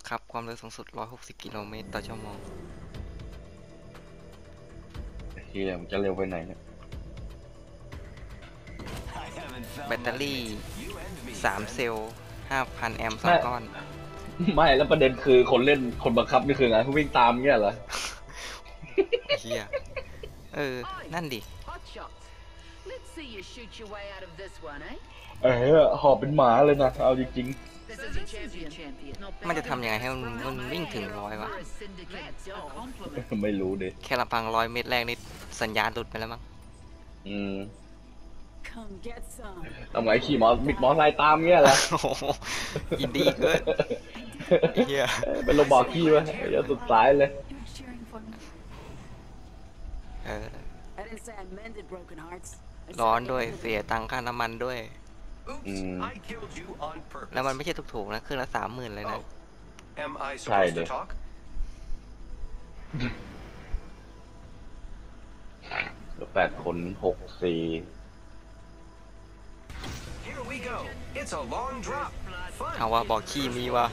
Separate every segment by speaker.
Speaker 1: บังคับความเร็วสูงสุด 160 กิโลเมตรต่อชั่วโมง
Speaker 2: เฮียมันจะเร็วไปไหนเนี่ย
Speaker 1: แบตเตอรี่ 3 เซลล์ 5,000 แอมป์สองก้อน
Speaker 2: ไม่แล้วประเด็นคือคนเล่นคนบังคับนี่คือไงเขาวิ่งตามเงี้ยเหรอ
Speaker 1: เฮียเออ นั่นดิ
Speaker 3: Hot shots. Let's see you shoot your way out of this one, eh?
Speaker 2: เออหอบเป็นหมาเลยนะ เอาจริง
Speaker 3: This is your champion. champion. Not
Speaker 1: มันจะทำยังไงให้มันมันวิ่งถึงร้อยวะ
Speaker 3: We're a syndicate dog. compliment.
Speaker 2: ๆไม่รู้ดิ
Speaker 1: แค่ลำพังร้อยเมตรแรกนี่สัญญาณหลุดไปแล้วมั้ง
Speaker 2: อืม
Speaker 4: Come get some.
Speaker 2: ทำไงขี่มอบิดมอไซค์ตามเงี้ยเหรอ
Speaker 1: โอ้โหยินดีเกินไอ้เฮีย
Speaker 2: เป็นโรบอกขี่วะเดี๋ยวสุดท้ายเลย
Speaker 4: You're cheering for me.
Speaker 1: เออ
Speaker 4: I didn't say I mended broken hearts. I said
Speaker 1: ร้อน
Speaker 4: I
Speaker 1: ด้วย
Speaker 4: mended
Speaker 1: เสียตังค่าน้ำมันด้วย
Speaker 5: Oops,
Speaker 2: Mm.
Speaker 5: I killed you on purpose.
Speaker 1: แล้วมันไม่ใช่ถูกๆนะเครื่องละสามหมื่นเลยนะ
Speaker 5: Oh, am I
Speaker 2: Sorry,
Speaker 5: supposed to
Speaker 2: dude.
Speaker 5: talk?
Speaker 2: แปดคนหกสี่
Speaker 5: Here we go. It's a long drop. Fun.
Speaker 1: เอาว่าบอกขี้มีว่ะ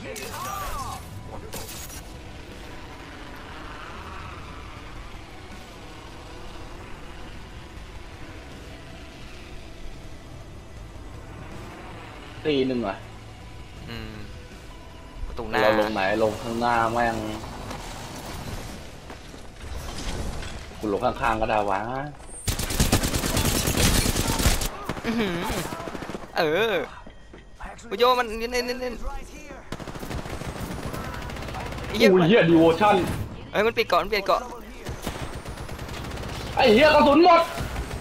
Speaker 2: ตีหนึ่งอะ
Speaker 1: อืมประตูหน้า
Speaker 2: เราลงไหนลงข้างหน้าแม่งคุณลงข้างๆก็ได้วะ
Speaker 1: อื้อหือเออโยมันเน้นเน้นเน้นเน้นไอ้เหี้ย
Speaker 2: อุ้ยเฮียดีโวชั่น
Speaker 1: เอ้ยมันปิดเกาะมันเปลี่ยนเกาะ
Speaker 2: ไอ้เฮียกระสุนหมด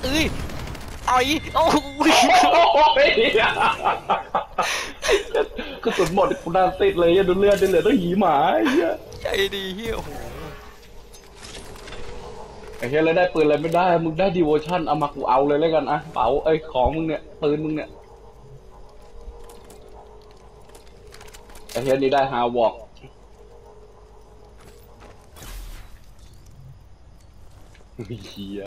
Speaker 1: เอ้ยต่อยโอ้โห
Speaker 2: โอ้ย กระสุนหมดกูน่าติดเลยอย่าดูเลือดดิเหลือต้องหีหมาไอ้เฮีย
Speaker 1: ใจดีเฮียโอ้โห
Speaker 2: ไอ้เฮียแล้วได้ปืนอะไรไม่ได้ มึงได้ดีโวชั่นเอามากูเอาเลยแล้วกันอะเป๋าเอ้ยของมึงเนี่ยปืนมึงเนี่ยไอ้เฮียนี่ได้ฮาวอกเฮีย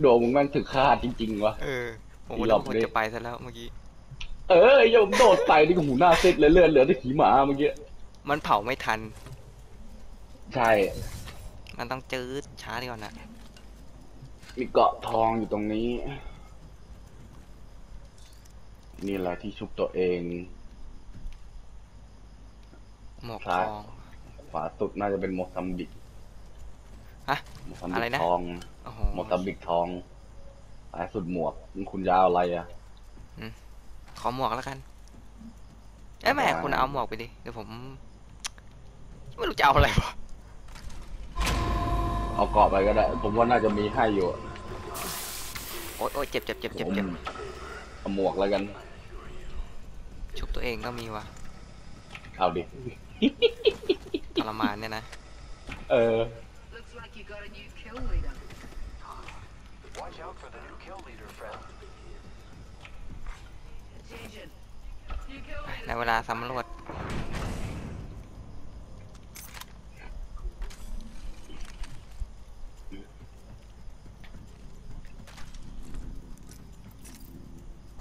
Speaker 2: โดนมึงแม่งถึงคาดจริงๆวะ
Speaker 1: เออผม
Speaker 2: อี
Speaker 1: ว่า
Speaker 2: หลอบ
Speaker 1: ควร
Speaker 2: ดิ
Speaker 1: จะไปซะแล้วเมื่อกี้
Speaker 2: เออไอ้เหี้ยผมโดดใส่นี่ก็หูหน้าเซ็ตเลยเลือดเหลือแต่ขีหมาเมื่อกี้
Speaker 1: มันเผาไม่ทัน
Speaker 2: ใช่
Speaker 1: มันต้องจืดช้าดีกว่านะ
Speaker 2: มีเกาะทองอยู่ตรงนี้ นี่แหละที่ชุบตัวเอง
Speaker 1: หมวก
Speaker 2: ครั
Speaker 1: ท
Speaker 2: บ
Speaker 1: อง
Speaker 2: ขวาสุดน่าจะเป็นโมซัมบิก
Speaker 1: ฮะ
Speaker 2: โมซัม
Speaker 1: อะ
Speaker 2: บิ
Speaker 1: ไร
Speaker 2: ก
Speaker 1: นะ
Speaker 2: ทอง
Speaker 1: โอ้โห
Speaker 2: โมซัมบิกทองซ้ายสุดหมวกคุณยาวอะไรอะ
Speaker 1: ขอหมวกแล้วกันเอ้ยแม่
Speaker 2: ได้
Speaker 1: คุณเอาหมวกไปดิเดี๋ยวผมไม่รู้จะเอาอะไรวะ
Speaker 2: เอาเกาะไปก็ได้ ผมว่าน่าจะมีให้อยู่อะ
Speaker 1: โอ๊ยโอ๊ยเจ็บเจ็บเจ็บ
Speaker 2: ผ
Speaker 1: เจ็บ
Speaker 2: ม
Speaker 1: เจ็บ
Speaker 2: เอาหมวกแล้วกัน
Speaker 1: ชุบตัวเองก็มีวะ
Speaker 2: เอาดิ
Speaker 1: ทรมานเนี่ยนะ
Speaker 2: เออ
Speaker 3: Looks like you got a new kill leader.
Speaker 5: Watch out for the new kill leader, friend.
Speaker 3: Attention. New kill
Speaker 1: ในเวลาสำรวจ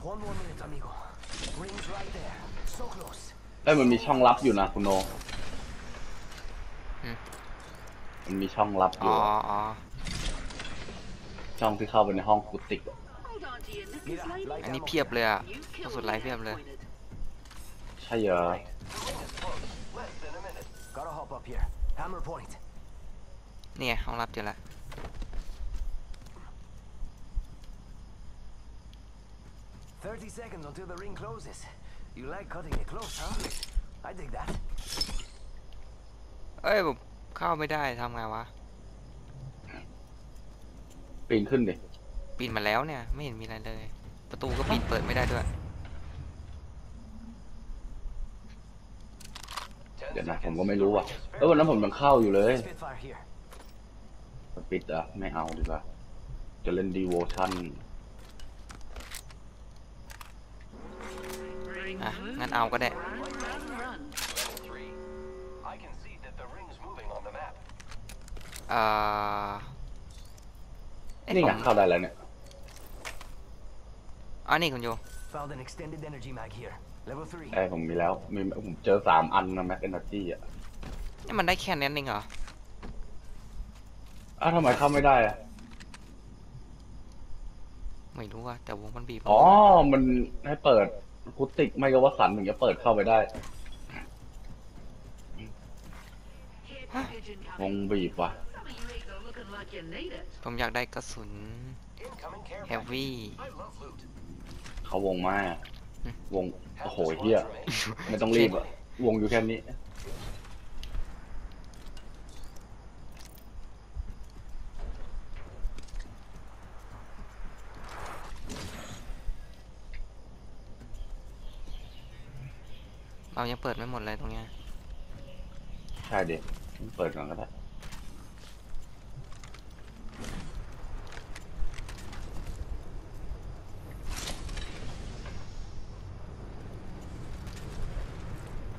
Speaker 5: One more minute, amigo. Rings right there. So close.
Speaker 2: เอ้ยมันมีช่องลับอยู่นะคุณโน
Speaker 1: อืม
Speaker 2: มันมีช่องลับอ
Speaker 1: อ๋อยู่อ๋อ
Speaker 2: ช่องที่เข้าไปในห้องกุฏิอะ
Speaker 1: อันนี้
Speaker 5: ammo
Speaker 1: เพียบเลยอะ
Speaker 3: You
Speaker 1: กระ
Speaker 3: killed
Speaker 1: สุน
Speaker 3: the
Speaker 1: ไลฟ์เพียบเลย
Speaker 3: appointed.
Speaker 2: ใช่เหรอ
Speaker 5: Less than a minute. Gotta hop up here. Hammer point.
Speaker 1: เนี่ยห้องรับเจอละ
Speaker 5: Thirty seconds until the ring closes. You like cutting it close, huh? I dig that.
Speaker 1: เอ้ยผมเข้าไม่ได้ทำไงวะ
Speaker 2: ปีนขึ้นดิ
Speaker 1: ปิดมาแล้วเนี่ย ไม่เห็นมีอะไรเลย ประตูก็ปิดเปิดไม่ได้ด้วย
Speaker 5: Ten
Speaker 2: เดี๋ยวนะผม
Speaker 5: seconds.
Speaker 2: ก็ไม่รู้ว่ะเออวันนั้นผมยังเข้าอยู่เลย
Speaker 5: Spitfire here.
Speaker 2: ปิดอะไม่เอาดีกว่าจะเล่นดีโวชั่น
Speaker 1: อะ งั้นเอาก็ได้
Speaker 3: Run, run, run.
Speaker 5: Level three. I can see that the ring's moving on the map.
Speaker 1: เอ่อเอ๊ะ
Speaker 2: นี่
Speaker 1: ผ
Speaker 2: ไง
Speaker 1: ม
Speaker 2: เข้าได้แล้วเนี่ย
Speaker 1: อ๋อนี่คุณโย
Speaker 5: Found an extended energy mag here. Level three.
Speaker 2: ไอ้ผมมีแล้วมีผมเจอสามอันนะแม็กเอเนจีอะ
Speaker 1: นี่มันได้แค่นั้นเองเหรอ
Speaker 2: อ้าวทำไมเข้าไม่ได้อะ
Speaker 1: ไม่รู้อะแต่วงมันบีบ
Speaker 2: อ๋อมันให้เปิดคุติกไม่ก็ว่าสันถึงจะเปิดเข้าไปได้วงบีบว่ะ
Speaker 3: Some of you ain't gonna looking like you need it.
Speaker 1: ผมอยากได้กระสุน
Speaker 5: Incoming care
Speaker 1: เฮฟวี่
Speaker 5: I love loot.
Speaker 2: เขาวงมาก
Speaker 1: อืม
Speaker 2: วง โอ้
Speaker 5: Half
Speaker 2: โห
Speaker 5: the
Speaker 2: เฮีย
Speaker 5: squads remain.
Speaker 2: ไม่ต้องรีบอะวงอยู่แค่นี้
Speaker 1: เรายังเปิดไม่หมดเลยตรงเนี้ย
Speaker 2: ใช่เด็กเปิดก่อนก็ได้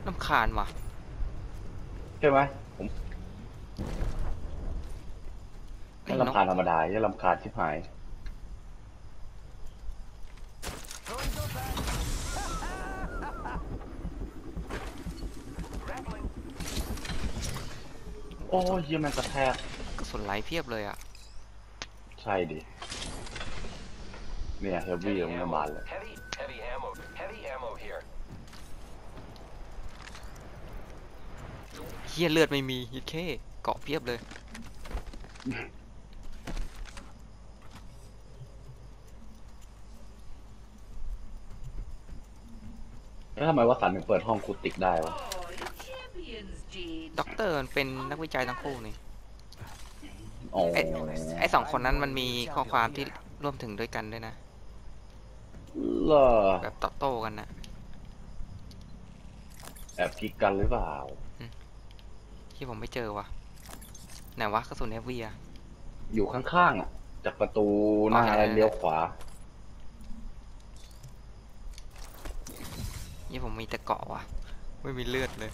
Speaker 1: น้ำคาญว่ะ
Speaker 2: ใช่ไหมผม
Speaker 1: ไอ้
Speaker 2: ไม่
Speaker 1: นก
Speaker 2: ลำคาญธรรมดาแค่ลำคาญชิบหาย
Speaker 5: Throwing go back. Grappling.
Speaker 2: โอ้ยเฮียแมันกระแทก
Speaker 1: กระสุนไหลเพียบเลยอะ
Speaker 2: ใช่ดิ เนี่ยเฮฟวี่
Speaker 5: Heavy
Speaker 2: ของมัน
Speaker 5: ammo.
Speaker 2: บานเลย
Speaker 5: Heavy,
Speaker 1: ฮียเลือดไม่มียิดเคเกาะเพียบเลย
Speaker 2: แล้วทำไมว่าสันถึงเปิดห้องคุติกได้วะ
Speaker 3: Oh, the champions, Jade.
Speaker 1: ด็อกเตอร์มันเป็นนักวิจัยทั้งคู่นี่
Speaker 2: อ๋อ
Speaker 1: ไอ้ไอ้สองคนนั้นมันมีข้อความที่ร่วมถึงด้วยกันด้วยนะ
Speaker 2: เหรอ
Speaker 1: แบบตอบโต้กันนะ
Speaker 2: แอบกิ๊กกันหรือเปล่า
Speaker 1: ที่ผมไม่เจอว่ะไหนวะกระสุนเอฟวีอะ
Speaker 2: อยู่ข้างๆอะ จากประตูหน้า
Speaker 1: อ๋อ
Speaker 2: อะไร
Speaker 1: เห็นแล้ว
Speaker 2: เลี้ยวขวา
Speaker 1: นี่ผมมีแต่เกาะว่ะไม่มีเลือดเลย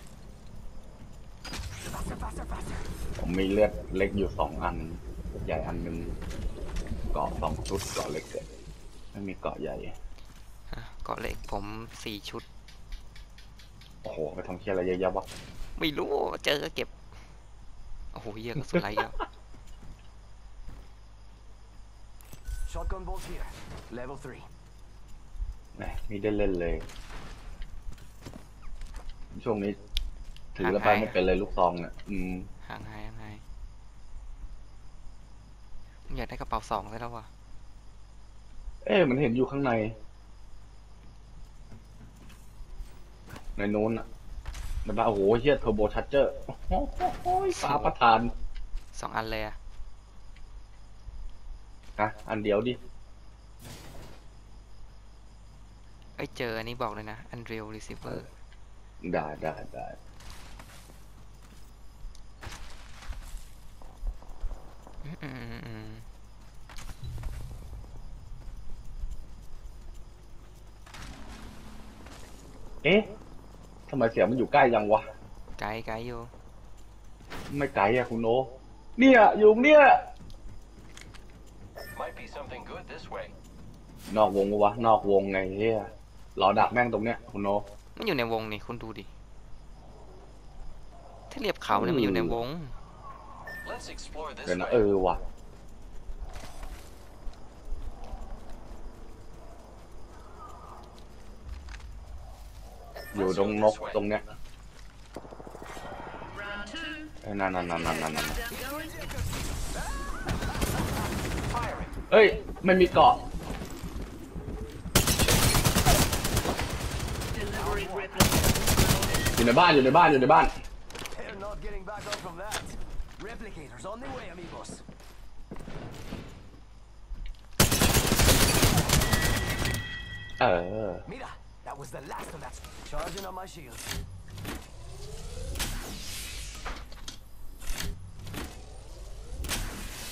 Speaker 5: Faster, faster, faster.
Speaker 2: ผมมีเลือดเล็กอยู่สองอัน ใหญ่อันหนึ่งเกาะสองชุดเกาะเล็กเกิดไม่มีเกาะใหญ่
Speaker 1: ฮะเกาะเหล็กผมสี่ชุด
Speaker 2: โอ้โห ไปทำเคียอะไรเยอะแยะวะ
Speaker 1: ไม่รู้เจอก็เก็บ โอ้โหเหี้ยกระสุนไหลเยอะ
Speaker 5: Shotgun bolts here. Level three.
Speaker 2: แหมมีได้เล่นเลย ช่วงนี้ ถือแล้วไป
Speaker 1: ห่างหาย
Speaker 2: ไม่เป็นเลยลูกซองเนี่ยอืม
Speaker 1: ห่างหายห่างหายผมอยากได้กระเป๋าสองเลยแล้วว่ะ
Speaker 2: เอ๊ะมันเห็นอยู่ข้างใน ในนู้นอะ มันบ้าโอ้โหเฮียเทอร์โบชาร์เจอร์โอ้โหฟ้าประทาน
Speaker 1: สองอันเลยอะ
Speaker 2: อะอันเดียวดิ
Speaker 1: เอ้ยเจออันนี้บอกเลยนะ Unreal Receiver
Speaker 2: ได้ได้ได้
Speaker 1: อืมอืมอืมอืม
Speaker 2: เอ๊ะ ทำไมเสียงมันอยู่ใกล้ยังวะ
Speaker 1: ไกลไกลอยู่
Speaker 2: ไม่ไกลอะคุณโอเนี่ยอยู่เนี่ย
Speaker 5: Might be something good this way.
Speaker 2: นอกวงวะ นอกวงไงเฮียรอดักแม่งตรงเนี้ยคุณโอ
Speaker 1: มันอยู่ในวงนี่คุณดูดิ ถ้าเรียบเขาเนี่ยมันอยู่ในวง
Speaker 5: Let's explore this
Speaker 2: เดี๋ยวนะ
Speaker 5: way.
Speaker 2: เออว่ะ อยู่ตรงนกตรงเนี้ยนั่นนั่นนั่นนั่นนั่นเฮ้ย มันมีเกาะ อยู่ในบ้านอยู่ในบ้านอยู่ในบ้านเออ
Speaker 5: that was the last of that. Charging on my shield.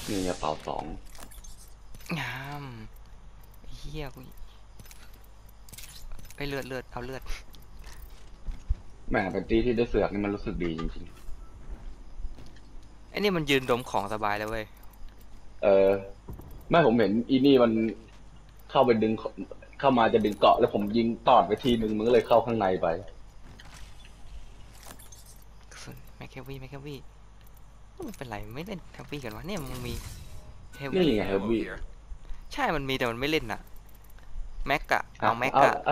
Speaker 2: นี่กระเป๋าสอง
Speaker 1: งามเฮียกูไปเลือดเลือดเอาเลือด
Speaker 2: แหมเป็นตีที่ได้เสือกนี่มันรู้สึกดีจริง
Speaker 1: ไอ้นี่มันยืนดมของสบายแล้วเว้ย
Speaker 2: ๆเออไม่ผมเห็นอีนี่มันเข้าไปดึง เข้ามาจะดึงเกาะแล้วผมยิงตอดไปทีหนึ่งมันก็เลยเข้าข้างในไป
Speaker 1: กระสุนแม็กแควี่ไม่แควี่มันเป็นไรไม่เล่นแควี่กันวะเนี่ยมึงมีเฮฟ
Speaker 2: นี่
Speaker 1: วี่
Speaker 2: ไงเฮฟวี่
Speaker 1: ใช่มันมีแต่มันไม่เล่นน่ะแม็กอะเอาแม็ก
Speaker 2: เอา
Speaker 1: อะ
Speaker 2: เอ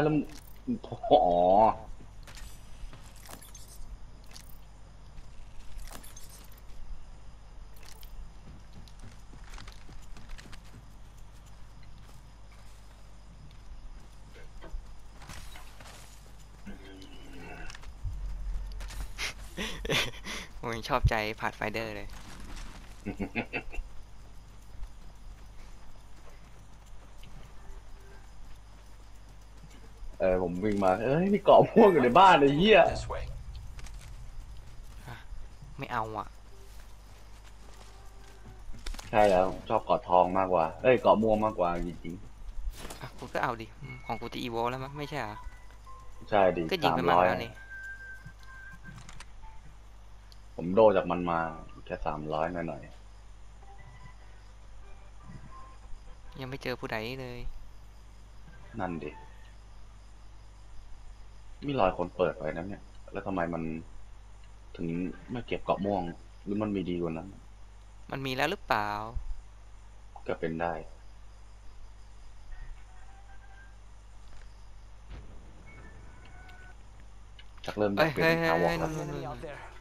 Speaker 2: าแล้วอ๋อ
Speaker 1: ผมยังชอบใจผ่านไฟเดอร์เลย
Speaker 2: เออผมวิ่งมา เอ้ยมีเกาะม่วงอยู่ในบ้านไอ้เหี้ย
Speaker 5: This way.
Speaker 1: ไม่เอาอะ
Speaker 2: ใช่แล้วชอบเกาะทองมากกว่า เอ้ยเกาะม่วงมากกว่าจริง
Speaker 1: อะกูก็เอาดิอืมของกูจะอีโวแล้วมั้ยไม่ใช่เหรอ
Speaker 2: ๆ ใช่ดิ
Speaker 1: ก็ยิง
Speaker 2: สาม
Speaker 1: ไปมา
Speaker 2: ร้อย
Speaker 1: แล้วนี่
Speaker 2: ผมโดจากมันมาแค่สามร้อยหน่อย
Speaker 1: ยังไม่เจอผู้ใดเลย
Speaker 2: ๆนั่นดิมีรอยคนเปิดไว้นะเนี่ย แล้วทำไมมันถึงไม่เก็บเกาะม่วง หรือมันมีดีกว่านั้น
Speaker 1: มันมีแล้วหรือเปล่า
Speaker 2: ก็เป็นได้ จากเริ่มอยากเป็น
Speaker 1: เอ้ยเฮ้ย
Speaker 2: ฮาวอก
Speaker 1: เฮ้ย
Speaker 2: แล้ว
Speaker 5: Enemy out there.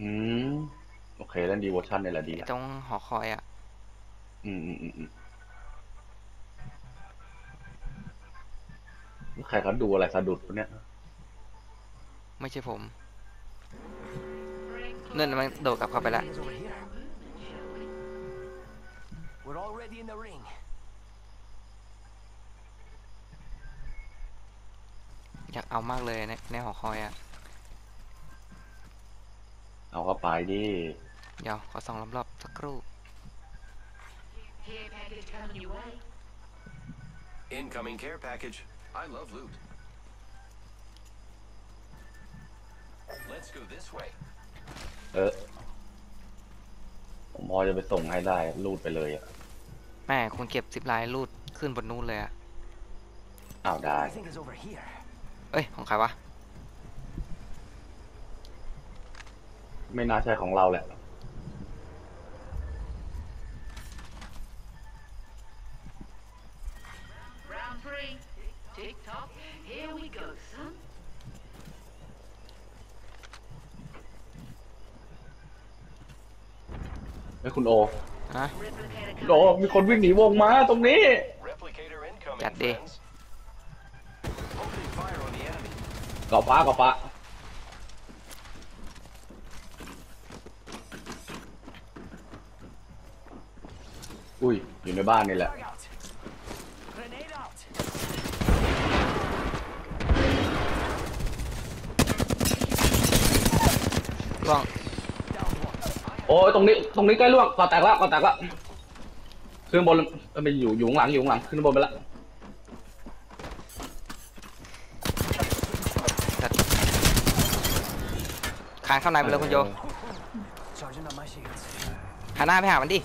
Speaker 2: อืม โอเคเล่นดีเวอร์ชันนี่แหละดี
Speaker 1: ไอ้
Speaker 2: ละ
Speaker 1: ตรงหอคอยอะ
Speaker 2: อืมอืมอืมอืมแล้วใครเขาดูอะไรสะดุดวะเนี่ย
Speaker 1: ไม่ใช่ผมนั่นมันโดดกลับเข้าไปแล้ว
Speaker 5: Is over here. We're already in the ring.
Speaker 1: อยากเอามากเลยในในหอคอยอะ
Speaker 2: เอาเข้าไปดิ
Speaker 1: เดี๋ยวขอส่องรอบๆสักครู่
Speaker 3: Care package coming your way.
Speaker 5: Incoming care package. I love loot. Let's go this way.
Speaker 2: เออผมพอจะไปส่งให้ได้รูดไปเลยอะ
Speaker 1: แม่คุณเก็บสิบลายรูดขึ้นบนนู้นเลยอะ
Speaker 2: อ้าวได้
Speaker 5: I think it's over here.
Speaker 1: เอ้ย ของใครวะ
Speaker 2: ไม่น่าใช่ของเราแหละ
Speaker 3: Round three. Tick tock. Here we go, son.
Speaker 2: ไอ้ยคุณโอ
Speaker 1: ฮะ
Speaker 3: Replicator
Speaker 2: คุณโอมีคนวิ่งหนีวงมาตรงนี้
Speaker 5: Replicator incoming,
Speaker 1: Chặt đi.
Speaker 5: friends. Opening fire on the enemy.
Speaker 2: เกาะฟ้าเกาะฟ้า อุ้ยอยู่ในบ้านนี่แหละ
Speaker 5: Frag out. Grenade out.
Speaker 1: ล่วง
Speaker 5: Down one.
Speaker 2: โอ้ยตรงนี้ตรงนี้ใกล้ล่วงก่อแตกละก่อแตกละขึ้นบนเอ้ยไมันอยู่อยู่ข้างหลังอยู่ข้างหลังขึ้นบนไปละ
Speaker 1: คานเข้าในไปเลยคุณโย
Speaker 5: Charging on my shields.
Speaker 1: หันหน้าไปหามันดิ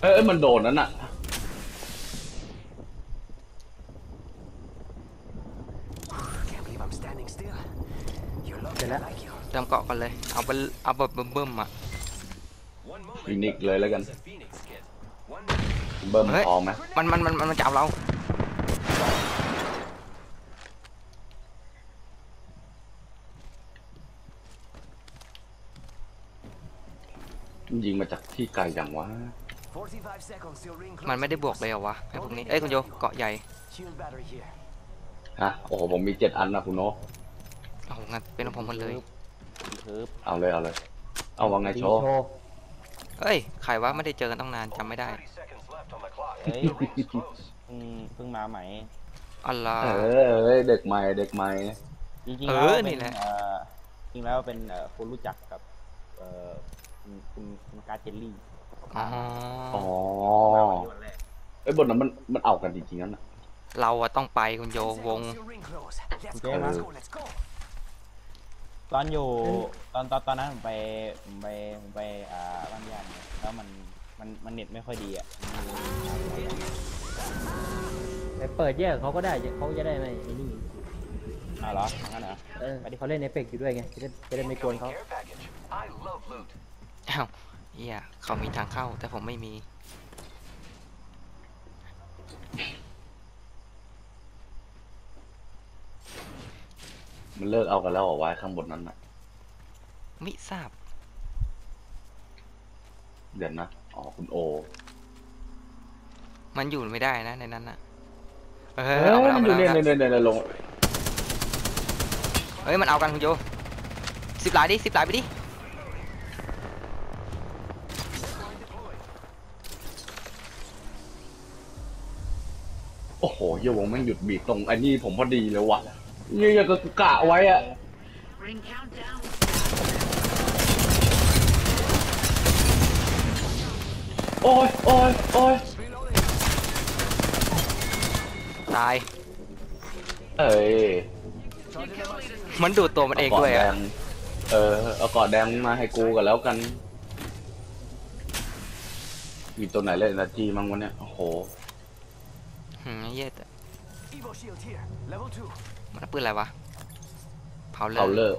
Speaker 2: เอ้ยเอ้ยมันโดนนั่นน่ะ
Speaker 5: Can't believe I'm standing still. You're lucky I like you.
Speaker 1: เติมเกาะก่อนเลย เอาไปเอาแบบเบิ่มๆอะ
Speaker 5: One moment.
Speaker 2: ฟินิกซ์เลยแล้วกัน
Speaker 5: It's a Phoenix kit. One
Speaker 2: เบิ้ม
Speaker 1: เฮ้ย
Speaker 2: พร้อมไหม
Speaker 1: มันมันมันมันจะเอาเรา
Speaker 2: ยิงมาจากที่ไกลอย่างวะ
Speaker 5: 45 seconds till ring
Speaker 1: มันไม่ได้
Speaker 5: closes.
Speaker 1: บวกเลยเหรอวะไอ้พวกนี้ เอ้ยคุณโยเกาะใหญ่
Speaker 5: Shield battery here.
Speaker 2: ฮะโอ้โหผมมีเจ็ดอันนะคุณโนต
Speaker 1: โอ้โหงั้นเป็นของผมหมดเลย
Speaker 2: เอาเลยเอาเลย เอาว่าไงโชว์
Speaker 1: เอ้ยใครวะไม่ได้เจอกันตั้งนานจำไม่ได้
Speaker 5: 30 seconds left on the clock.
Speaker 6: เฮ้ย
Speaker 5: The ring's close.
Speaker 6: เพิ่งเพิ่งมาใหม่
Speaker 1: อัลลา
Speaker 2: เออเอ้ยเด็กใหม่เด็กใหม่
Speaker 6: จริง
Speaker 1: เอ
Speaker 6: ๆ
Speaker 1: อ
Speaker 6: แล้ว
Speaker 1: นี่
Speaker 6: เป็น
Speaker 1: แหละ
Speaker 6: เอ่อจริงแล้วเป็นเอ่อคนรู้จักกับเอ่อคุณคุณคุณการ์ดเจลลี่
Speaker 1: อ๋อ
Speaker 2: อ๋อ
Speaker 6: มาวันนี้วันแรก
Speaker 2: เอ้ยบนนั้นมันมันเอากันจริงๆนั่นน่ะ
Speaker 1: เราอะต้องไปคุณโย
Speaker 5: 10
Speaker 1: วง
Speaker 5: seconds till ring close. Let's
Speaker 6: Okay,
Speaker 5: go, let's
Speaker 2: man.
Speaker 5: go, let's go.
Speaker 6: ตอนอยู่ตอนตอนตอนนั้นผมไปผมไปผมไปอ่าบ้านญาติเนี่ยแล้วมันมันมันเน็ตไม่ค่อยดีอะมันมี
Speaker 7: ไปเปิดแยกเขาก็ได้เขาจะได้ไม่ไอ้นี่
Speaker 6: อ้าวเหรองั้นเหรอ
Speaker 7: เออไปที่เขาเล่นเอฟเฟกต์อยู่ด้วยไงจะได้จะได้ไม่กวนเขา
Speaker 5: Care package. I love loot.
Speaker 1: อ้าว เฮียเขามีทางเข้า แต่ผมไม่มี
Speaker 2: มันเลิกเอากันแล้วเหรอวะข้างบนนั้นน่ะ
Speaker 1: มิทราบ
Speaker 2: เดี๋ยวนะ อ๋อ คุณโอ
Speaker 1: มันอยู่ไม่ได้นะในนั้นน่ะ เอ
Speaker 2: เอ
Speaker 1: อ
Speaker 2: อ
Speaker 1: เอามา
Speaker 2: มันอ
Speaker 1: เอา
Speaker 2: ยู่
Speaker 1: มา
Speaker 2: เนี่ย
Speaker 1: เอามา
Speaker 2: เนี่ยเนี่ยเนี่ยลง
Speaker 1: เฮ้ย มันเอากันคุณโยสิบหลายดิสิบหลายไปดิ
Speaker 2: โอ้โหเหี้ยวงแม่งหยุดบีบตรงไอ้นี่ผมพอดีเลยวะเนี่ยยังก็กะไว้อะ
Speaker 3: Ring countdown.
Speaker 2: โอ้ยโอ้ยโอ้ย
Speaker 1: ตาย
Speaker 2: เอ้ย
Speaker 1: มันดูดตัวมันเอง
Speaker 2: เกาะ
Speaker 1: ด้วย
Speaker 2: แด
Speaker 1: อะ
Speaker 2: งเออ เอาเกาะแดงมาให้กูกันแล้วกัน มีตัวไหนเล่นนาจีมั้งวะเนี่ยโอ้โห
Speaker 1: หืมเหี้ยแต่
Speaker 5: Evo shield here. Level 2.
Speaker 1: มันเอาปืนอะไรวะเผาเล
Speaker 2: เขา
Speaker 1: ย
Speaker 2: เลิก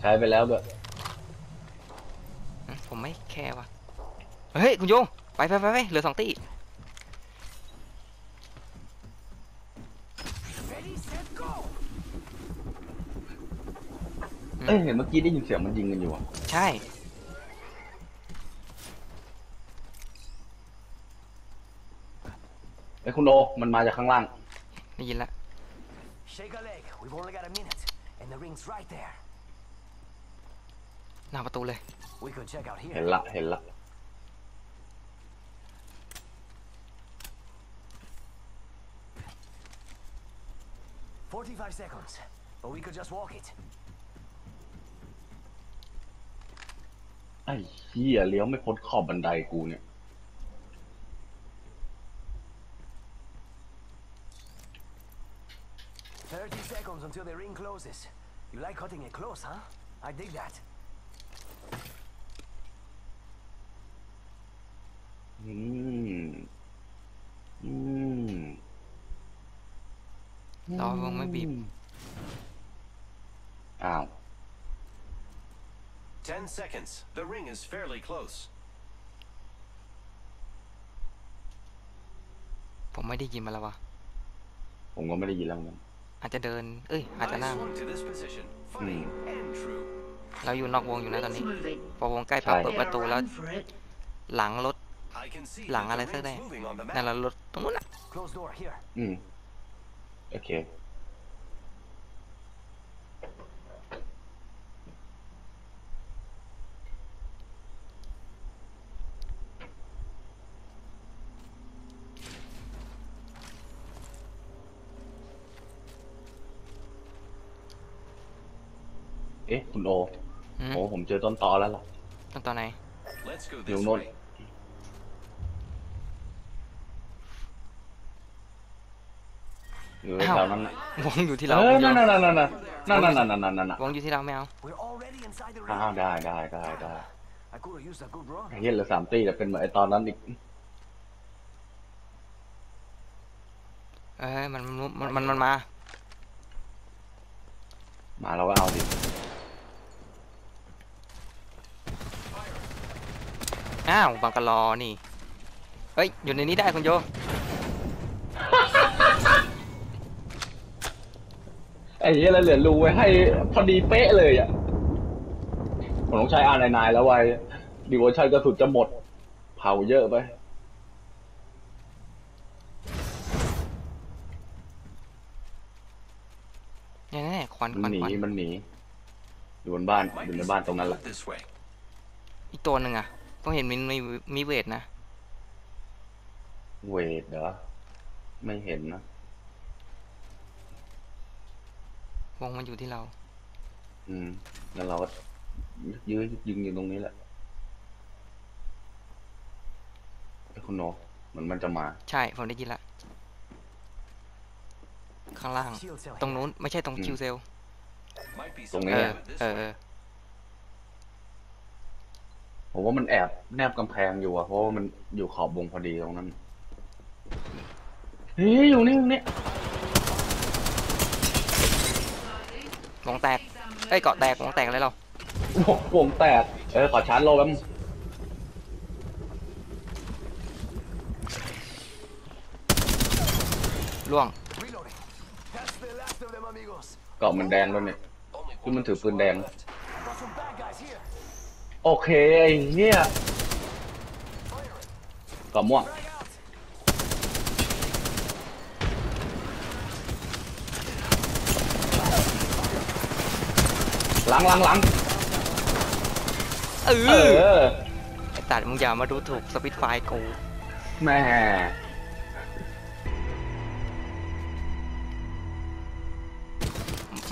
Speaker 2: ใช้ไปแล้วด้วย
Speaker 1: อืมผมไม่แคร์ว่ะเฮ้ยคุณโยไปไปไปไปเหลือสองตี
Speaker 5: Ready, set, go.
Speaker 2: เอ้ยเห็นเมื่อกี้ได้ยินเสียงมันยิงกันอยู่อะ
Speaker 1: ใช่
Speaker 2: ไอ้ย คุณโอมันมาจากข้างล่าง
Speaker 1: ได้ยินละ
Speaker 5: Shake a leg. We've only got a minute. And the ring's right there.
Speaker 1: หน้าประตูเลย
Speaker 5: We could check out
Speaker 2: เห็น
Speaker 5: here.
Speaker 2: ละเห็นละ
Speaker 5: 45 seconds. But we could just walk it.
Speaker 2: ไอ้เหี้ยเลี้ยวไม่พ้นขอบบันไดกูเนี่ย
Speaker 5: until the ring closes. You like cutting it close, huh? I dig that.
Speaker 2: อืม อืม
Speaker 1: รอวงไม่บีบ
Speaker 2: อ้าว
Speaker 8: Ten seconds. The ring is fairly close.
Speaker 1: ผมไม่ได้ยินมาแล้ววะ
Speaker 2: ผมก็ไม่ได้ยินแล้วเหมือนกัน
Speaker 1: อาจจะเดิน เอ้ย อาจจะนั่ง
Speaker 8: Nice one to this position. Funny and true.
Speaker 1: เราอยู่นอกวงอยู่นะตอน
Speaker 3: Let's
Speaker 1: นี้
Speaker 3: move it.
Speaker 1: พอวงใกล้ปั๊บ
Speaker 2: ใช่
Speaker 1: เปิดประตูแล้ว
Speaker 3: Run for it.
Speaker 1: หลังรถ
Speaker 8: I can see
Speaker 1: หลัง
Speaker 8: that
Speaker 1: อะไร
Speaker 8: the
Speaker 1: สัก
Speaker 8: ring's
Speaker 1: ได้
Speaker 8: moving on the
Speaker 1: นั่น
Speaker 8: map.
Speaker 1: ละรถตรงนู้นน่ะ
Speaker 5: Close door here.
Speaker 2: อืม โอเค เจอต้นตอแล้วล่ะ
Speaker 1: ต้นตอไหน
Speaker 2: อยู่โน่นอยู่แถวนั้นน่ะ
Speaker 1: วงอยู่ที่
Speaker 2: เรา
Speaker 1: เออ
Speaker 2: นั่นน่ะนั่นน่ะนั่นน่ะนั่นน่ะนั่นน่ะนั่นน่ะ
Speaker 1: วงอยู่ที่เราไม่เอา
Speaker 5: We're already inside the
Speaker 2: อ้าว
Speaker 5: ring.
Speaker 2: ได้ได้ได้ได้
Speaker 5: I could have used a good run.
Speaker 2: ไอ้เฮียเหลือสามตีแต่เป็นเหมือนไอ้ตอนนั้นอีก
Speaker 1: เอ้ยมันมันมันมันมา
Speaker 2: มาเราก็เอาดิ
Speaker 1: อ้าวบังกะลอนี่ เฮ้ย อยู่ในนี้ได้คุณโย
Speaker 2: ไอ้เฮียแล้วเหลือรูไว้ให้พอดีเป๊ะเลยอะ ผมต้องใช้อาร์นายแล้วไว้ดีโวชั่นกระสุนจะหมด เผาเยอะไป
Speaker 1: เนี่ยแน่ๆควันค
Speaker 2: มั
Speaker 1: วันน
Speaker 2: หนี
Speaker 1: ควัน
Speaker 2: มันหนี อยู่บนบ้าน
Speaker 8: Might
Speaker 2: อยู่
Speaker 8: be
Speaker 2: ในบ้านตรง
Speaker 8: something
Speaker 2: นั้น
Speaker 8: to
Speaker 2: แหละ
Speaker 8: look this way.
Speaker 1: อีกตัวหนึ่งอะ ผมเห็นมีมีมีเวทนะ
Speaker 2: เวทเหรอ ไม่เห็นนะ
Speaker 1: วงมันอยู่ที่เรา
Speaker 2: อืมแล้วเราก็ยื้อยิงอยู่ตรงนี้แหละไอ้คุณโนเหมือนมันจะมา
Speaker 1: ใช่ ผมได้ยินละ ข้างล่าง
Speaker 5: Shield cell
Speaker 1: ตรง
Speaker 5: here.
Speaker 1: นู้น ไม่ใช่ตรง
Speaker 2: อืม
Speaker 1: คิวเซล
Speaker 8: Might be
Speaker 2: ตรง
Speaker 8: something
Speaker 2: นี้
Speaker 1: เอ
Speaker 8: to
Speaker 1: อ
Speaker 8: look this
Speaker 1: เออ
Speaker 8: way.
Speaker 1: เออ
Speaker 2: ผมว่ามันแอบแนบกำแพงอยู่อะเพราะว่ามันอยู่ขอบวงพอดีตรงนั้นเฮ้ยอยู่นี่ตรงนี้
Speaker 1: วงแตกเอ้ยเกาะแตกวงแตกอะไรเรา
Speaker 2: วงแตก เออขอชาร์จโลแป๊บ
Speaker 1: ล่วง
Speaker 5: Reloading. That's the last of them, amigos.
Speaker 2: เกาะมันแดงด้วยเนี่ย
Speaker 8: Only
Speaker 2: ที่มันถือปืนแดง โอเค ไอ้เหี้ยเกาะม่วง
Speaker 5: Frag out.
Speaker 2: หลังหลังหลัง
Speaker 1: เอ
Speaker 2: เอ
Speaker 1: อ
Speaker 2: อ
Speaker 1: ไอ้ตัดมึงอย่ามาดูถูกสปิดไฟกู
Speaker 2: แม่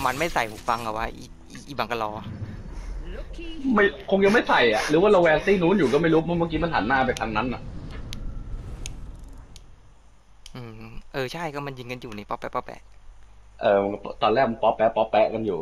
Speaker 1: มันไม่ใส่หูฟังเหรอวะอีอีอีบังกะลอ
Speaker 3: Looky
Speaker 2: ไม่คงยังไม่ใส่อะ หรือว่าเราแวร์ซี่นู้นอยู่ก็ไม่รู้เพราะเมื่อกี้มันหันหน้าไปทางนั้นอะ
Speaker 1: อืม เออใช่ก็มันยิงกันอยู่นี่ป๊อปแปะป๊อปแปะ
Speaker 2: เออตอนแรกมันป๊อปแป๊ะป๊อปแป๊ะกันอยู่